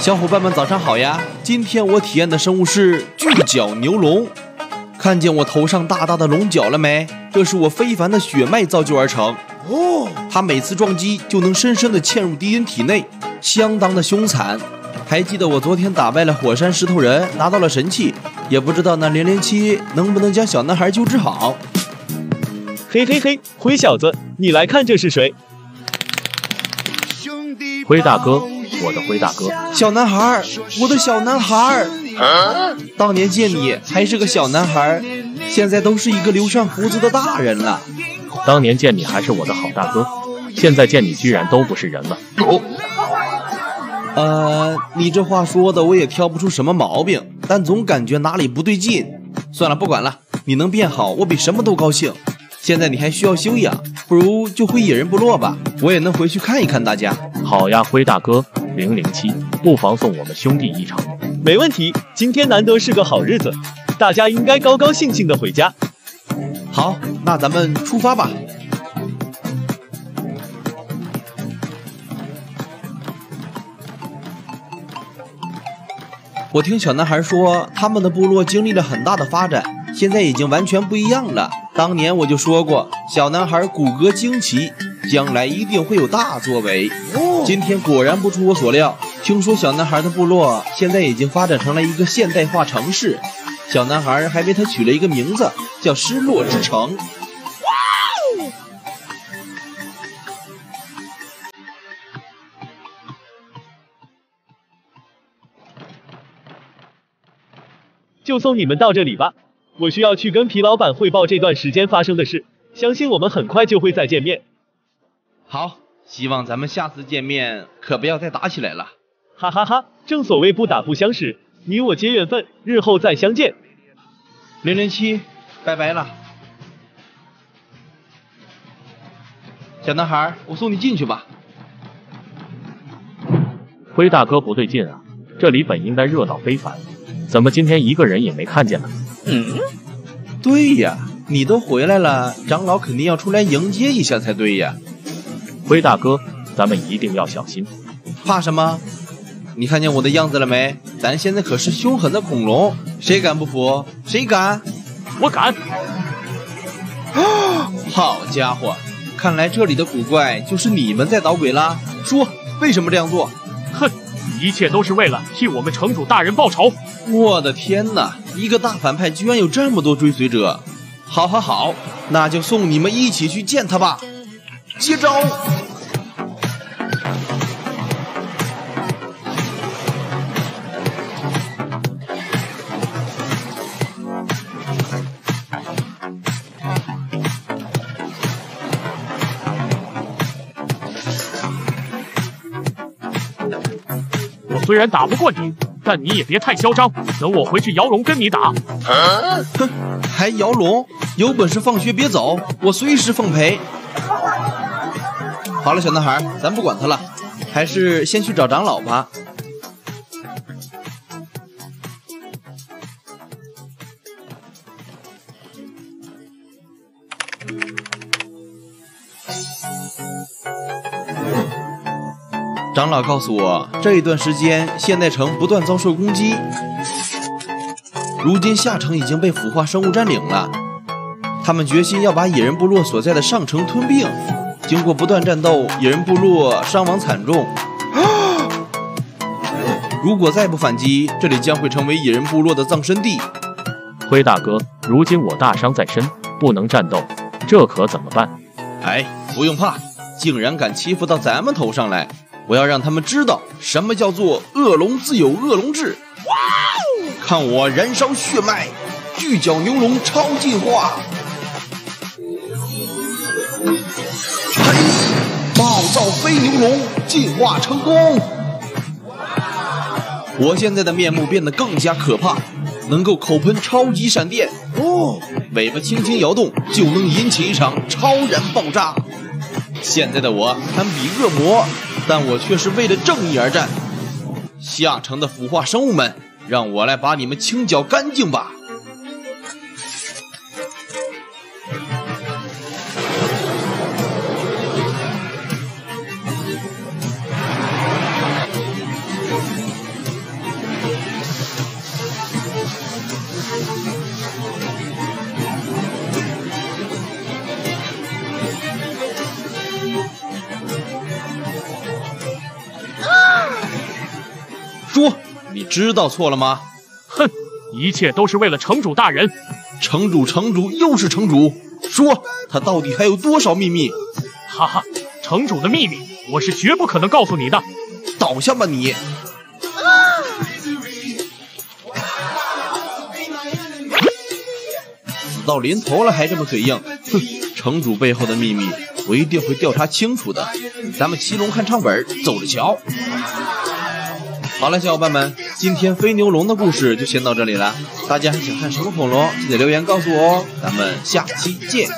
小伙伴们早上好呀！今天我体验的生物是巨角牛龙，看见我头上大大的龙角了没？这是我非凡的血脉造就而成。哦，它每次撞击就能深深的嵌入敌人体内，相当的凶残。还记得我昨天打败了火山石头人，拿到了神器，也不知道那零零七能不能将小男孩救治好。嘿嘿嘿，灰小子，你来看这是谁？灰大哥，我的灰大哥，小男孩，我的小男孩。当年见你还是个小男孩，现在都是一个留上胡子的大人了。当年见你还是我的好大哥，现在见你居然都不是人了。呃，你这话说的我也挑不出什么毛病，但总感觉哪里不对劲。算了，不管了，你能变好，我比什么都高兴。现在你还需要休养，不如就回野人部落吧，我也能回去看一看大家。好呀，灰大哥，零零七，不妨送我们兄弟一程。没问题，今天难得是个好日子，大家应该高高兴兴的回家。好，那咱们出发吧。我听小男孩说，他们的部落经历了很大的发展，现在已经完全不一样了。当年我就说过，小男孩骨骼惊奇，将来一定会有大作为。今天果然不出我所料，听说小男孩的部落现在已经发展成了一个现代化城市，小男孩还为他取了一个名字，叫失落之城。就送你们到这里吧，我需要去跟皮老板汇报这段时间发生的事，相信我们很快就会再见面。好，希望咱们下次见面可不要再打起来了。哈哈哈，正所谓不打不相识，你我皆缘分，日后再相见。零零七，拜拜了。小男孩，我送你进去吧。灰大哥不对劲啊，这里本应该热闹非凡。怎么今天一个人也没看见呢？嗯，对呀，你都回来了，长老肯定要出来迎接一下才对呀。灰大哥，咱们一定要小心。怕什么？你看见我的样子了没？咱现在可是凶狠的恐龙，谁敢不服？谁敢？我敢。啊，好家伙，看来这里的古怪就是你们在捣鬼啦。说，为什么这样做？哼。一切都是为了替我们城主大人报仇！我的天哪，一个大反派居然有这么多追随者！好，好，好，那就送你们一起去见他吧！接招！虽然打不过你，但你也别太嚣张。等我回去摇龙跟你打。哼，还摇龙？有本事放学别走，我随时奉陪。好了，小男孩，咱不管他了，还是先去找长老吧。长老告诉我，这一段时间现代城不断遭受攻击，如今下城已经被腐化生物占领了。他们决心要把野人部落所在的上城吞并。经过不断战斗，野人部落伤亡惨重。如果再不反击，这里将会成为野人部落的葬身地。灰大哥，如今我大伤在身，不能战斗，这可怎么办？哎，不用怕，竟然敢欺负到咱们头上来！我要让他们知道什么叫做恶龙自有恶龙志！看我燃烧血脉，巨角牛龙超进化！嘿，暴躁飞牛龙进化成功！我现在的面目变得更加可怕，能够口喷超级闪电哦，尾巴轻轻摇动就能引起一场超燃爆炸。现在的我堪比恶魔。但我却是为了正义而战。下城的腐化生物们，让我来把你们清剿干净吧！说，你知道错了吗？哼，一切都是为了城主大人。城主，城主又是城主，说他到底还有多少秘密？哈哈，城主的秘密我是绝不可能告诉你的。倒下吧你！死到临头了还这么嘴硬，哼！城主背后的秘密我一定会调查清楚的。咱们七龙看唱本，走着瞧。好了，小伙伴们，今天飞牛龙的故事就先到这里了。大家还想看什么恐龙？记得留言告诉我哦。咱们下期见。